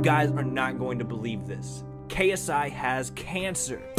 You guys are not going to believe this. KSI has cancer.